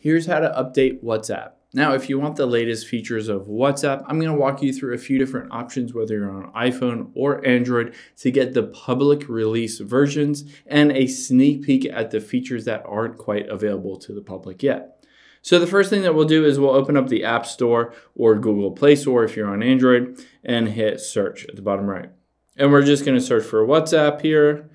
Here's how to update WhatsApp. Now, if you want the latest features of WhatsApp, I'm going to walk you through a few different options, whether you're on iPhone or Android, to get the public release versions and a sneak peek at the features that aren't quite available to the public yet. So the first thing that we'll do is we'll open up the App Store or Google Play Store if you're on Android and hit search at the bottom right. And we're just going to search for WhatsApp here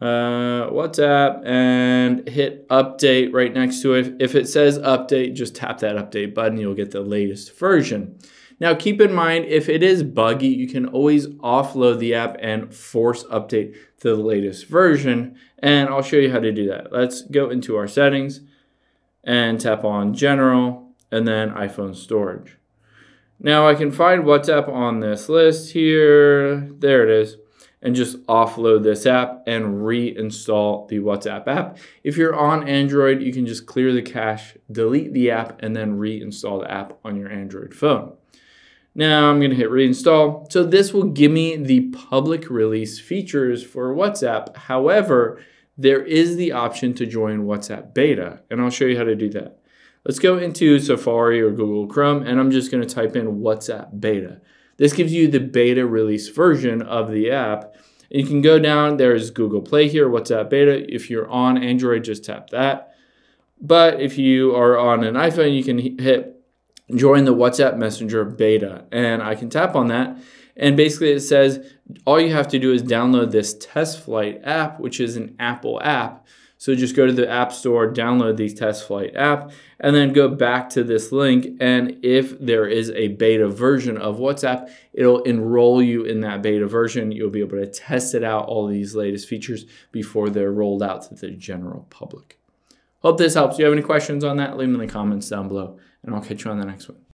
uh, WhatsApp and hit update right next to it. If it says update, just tap that update button. You'll get the latest version. Now, keep in mind, if it is buggy, you can always offload the app and force update to the latest version. And I'll show you how to do that. Let's go into our settings and tap on general and then iPhone storage. Now I can find WhatsApp on this list here. There it is and just offload this app and reinstall the WhatsApp app. If you're on Android, you can just clear the cache, delete the app, and then reinstall the app on your Android phone. Now I'm gonna hit reinstall. So this will give me the public release features for WhatsApp. However, there is the option to join WhatsApp beta, and I'll show you how to do that. Let's go into Safari or Google Chrome, and I'm just gonna type in WhatsApp beta. This gives you the beta release version of the app. You can go down, there's Google Play here, WhatsApp beta. If you're on Android, just tap that. But if you are on an iPhone, you can hit join the WhatsApp Messenger beta. And I can tap on that. And basically it says all you have to do is download this TestFlight app, which is an Apple app. So just go to the App Store, download the TestFlight app, and then go back to this link. And if there is a beta version of WhatsApp, it'll enroll you in that beta version. You'll be able to test it out, all these latest features, before they're rolled out to the general public. Hope this helps. If you have any questions on that, leave them in the comments down below, and I'll catch you on the next one.